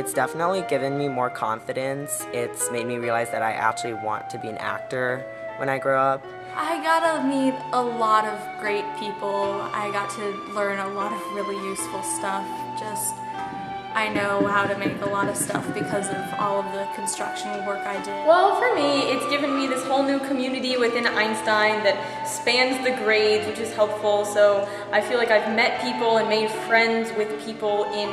it's definitely given me more confidence. It's made me realize that I actually want to be an actor when I grow up. I got to meet a lot of great people. I got to learn a lot of really useful stuff. Just I know how to make a lot of stuff because of all of the construction work I did. Well, for me, it's given me this whole new community within Einstein that spans the grades, which is helpful. So I feel like I've met people and made friends with people in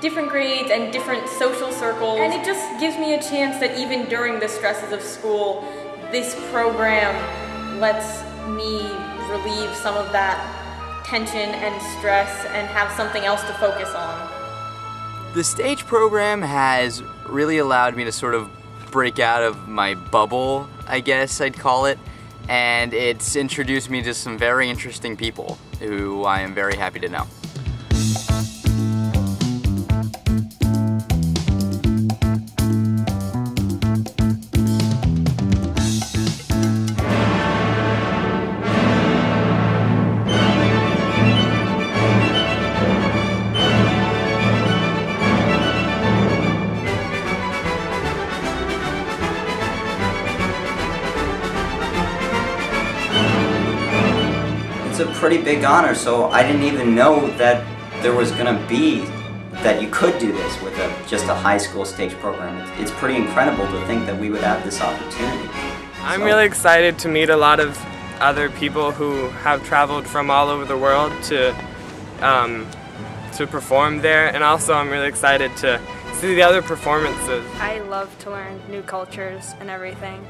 different grades and different social circles. And it just gives me a chance that even during the stresses of school, this program lets me relieve some of that tension and stress and have something else to focus on. The stage program has really allowed me to sort of break out of my bubble, I guess I'd call it, and it's introduced me to some very interesting people who I am very happy to know. It's a pretty big honor, so I didn't even know that there was going to be, that you could do this with a, just a high school stage program. It's, it's pretty incredible to think that we would have this opportunity. I'm So- really excited to meet a lot of other people who have traveled from all over the world to um, to perform there, and also I'm really excited to see the other performances. I love to learn new cultures and everything.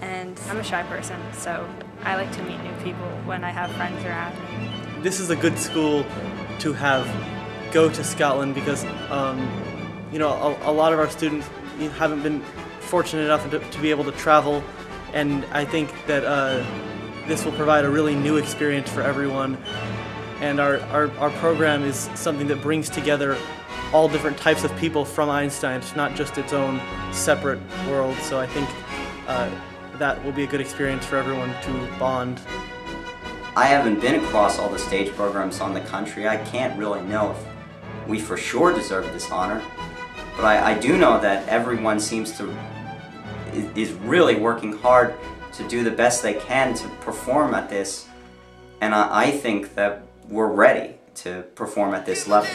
And I'm a shy person, so I like to meet new people when I have friends around. me. this is a good school to have go to Scotland because um, you know a, a lot of our students haven't been fortunate enough to, to be able to travel, and I think that uh, this will provide a really new experience for everyone. And our, our, our program is something that brings together all different types of people from Einstein. It's not just its own separate world. So I think uh, that will be a good experience for everyone to bond I haven't been across all the stage programs on the country. I can't really know if we for sure deserve this honor. But I, I do know that everyone seems to is, really working hard to do the best they can to perform at this. And I, I think that we're ready to perform at this level.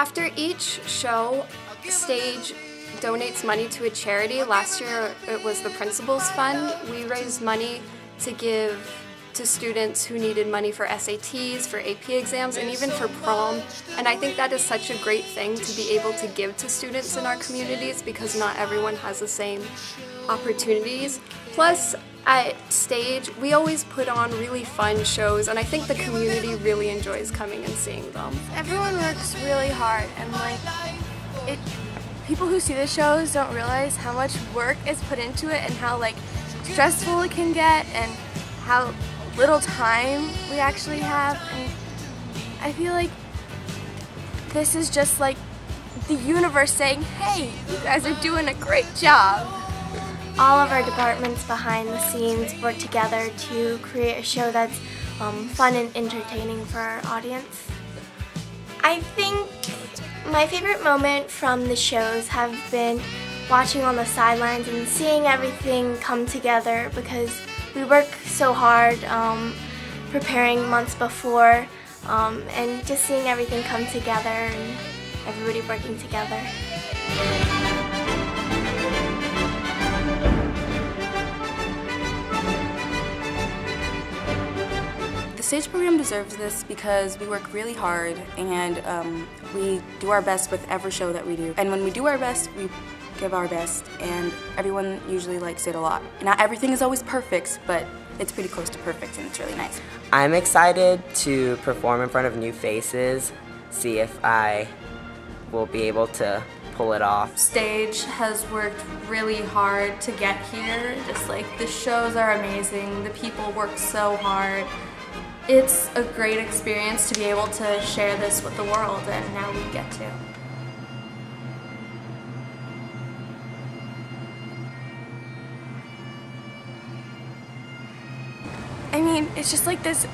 After each show, stage donates money to a charity. Last year it was the Principals Fund. We raised money to give to students who needed money for SATs, for AP exams, and even for prom. And I think that is such a great thing to be able to give to students in our communities because not everyone has the same opportunities. Plus, at stage, we always put on really fun shows, and I think the community really enjoys coming and seeing them. Everyone works really hard and like it people who see the shows don't realize how much work is put into it and how like stressful it can get and how little time we actually have and I feel like this is just like the universe saying, "Hey, you guys are doing a great job." all of our departments behind the scenes work together to create a show that's um, fun and entertaining for our audience. I think my favorite moment from the shows have been watching on the sidelines and seeing everything come together because we work so hard um, preparing months before um, and just seeing everything come together and everybody working together. The stage program deserves this because we work really hard and um, we do our best with every show that we do. And when we do our best, we give our best, and everyone usually likes it a lot. Not everything is always perfect, but it's pretty close to perfect, and it's really nice. I'm excited to perform in front of new faces, see if I will be able to pull it off. Stage has worked really hard to get here. Just like the shows are amazing, the people work so hard. It's a great experience to be able to share this with the world, and now we get to. It's just like this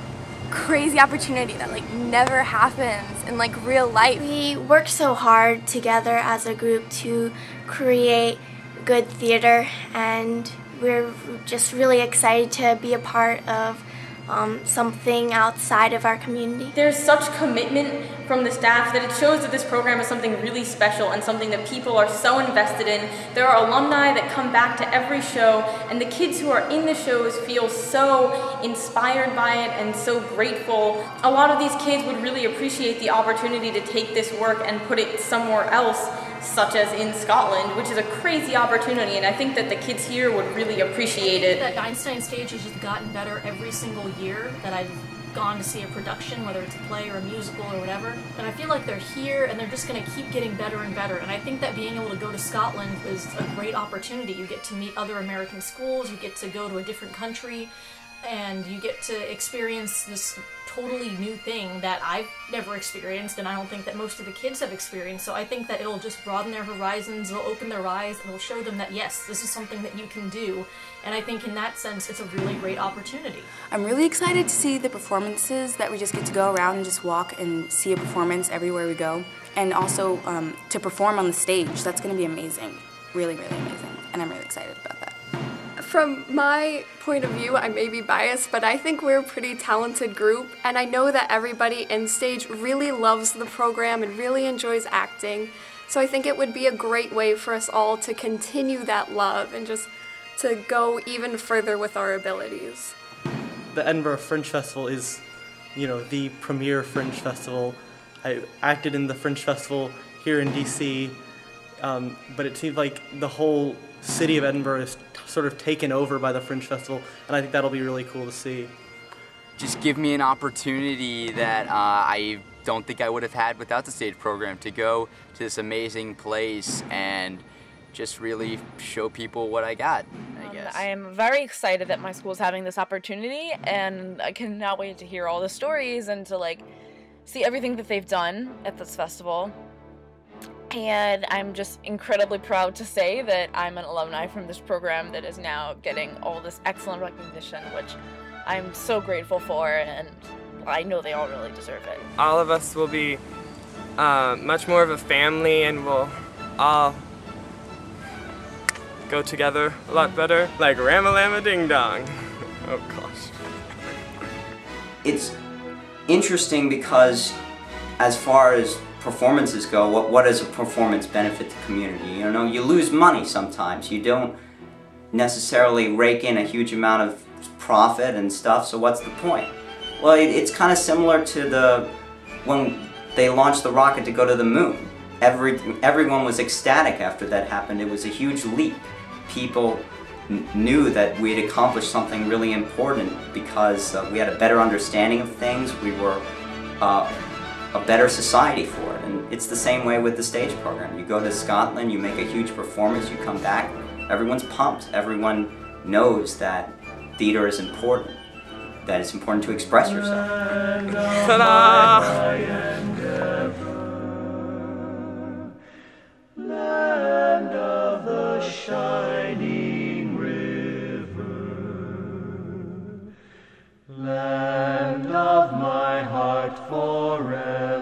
crazy opportunity that like never happens in like real life. We work so hard together as a group to create good theater and we're just really excited to be a part of um, something outside of our community. There's such commitment from the staff that it shows that this program is something really special and something that people are so invested in. There are alumni that come back to every show and the kids who are in the shows feel so inspired by it and so grateful. A lot of these kids would really appreciate the opportunity to take this work and put it somewhere else such as in Scotland, which is a crazy opportunity, and I think that the kids here would really appreciate it. That Einstein stage has just gotten better every single year that I've gone to see a production, whether it's a play or a musical or whatever. And I feel like they're here and they're just going to keep getting better and better. And I think that being able to go to Scotland is a great opportunity. You get to meet other American schools, you get to go to a different country, and you get to experience this totally new thing that I've never experienced and I don't think that most of the kids have experienced. So I think that it'll just broaden their horizons, it'll open their eyes, and it'll show them that yes, this is something that you can do. And I think in that sense, it's a really great opportunity. I'm really excited to see the performances that we just get to go around and just walk and see a performance everywhere we go. And also um, to perform on the stage, that's going to be amazing. Really, really amazing. And I'm really excited about from my point of view, I may be biased, but I think we're a pretty talented group, and I know that everybody in stage really loves the program and really enjoys acting. So I think it would be a great way for us all to continue that love and just to go even further with our abilities. The Edinburgh Fringe Festival is, you know, the premier Fringe Festival. I acted in the Fringe Festival here in DC, um, but it seems like the whole city of Edinburgh is sort of taken over by the Fringe Festival, and I think that'll be really cool to see. Just give me an opportunity that uh, I don't think I would have had without the stage program to go to this amazing place and just really show people what I got, I guess. Um, I am very excited that my school is having this opportunity and I cannot wait to hear all the stories and to like see everything that they've done at this festival. And I'm just incredibly proud to say that I'm an alumni from this program that is now getting all this excellent recognition, which I'm so grateful for, and I know they all really deserve it. All of us will be uh, much more of a family, and we'll all go together a lot better, like Ramalama Ding Dong. oh gosh. It's interesting because as far as performances go, what, what does a performance benefit the community? You know, you lose money sometimes. You don't necessarily rake in a huge amount of profit and stuff, so what's the point? Well, it, it's kind of similar to the, when they launched the rocket to go to the moon. Every, everyone was ecstatic after that happened. It was a huge leap. People knew that we had accomplished something really important because uh, we had a better understanding of things. We were uh, a better society for. It's the same way with the stage program. You go to Scotland, you make a huge performance, you come back, everyone's pumped. Everyone knows that theater is important, that it's important to express yourself. Land of my heart forever.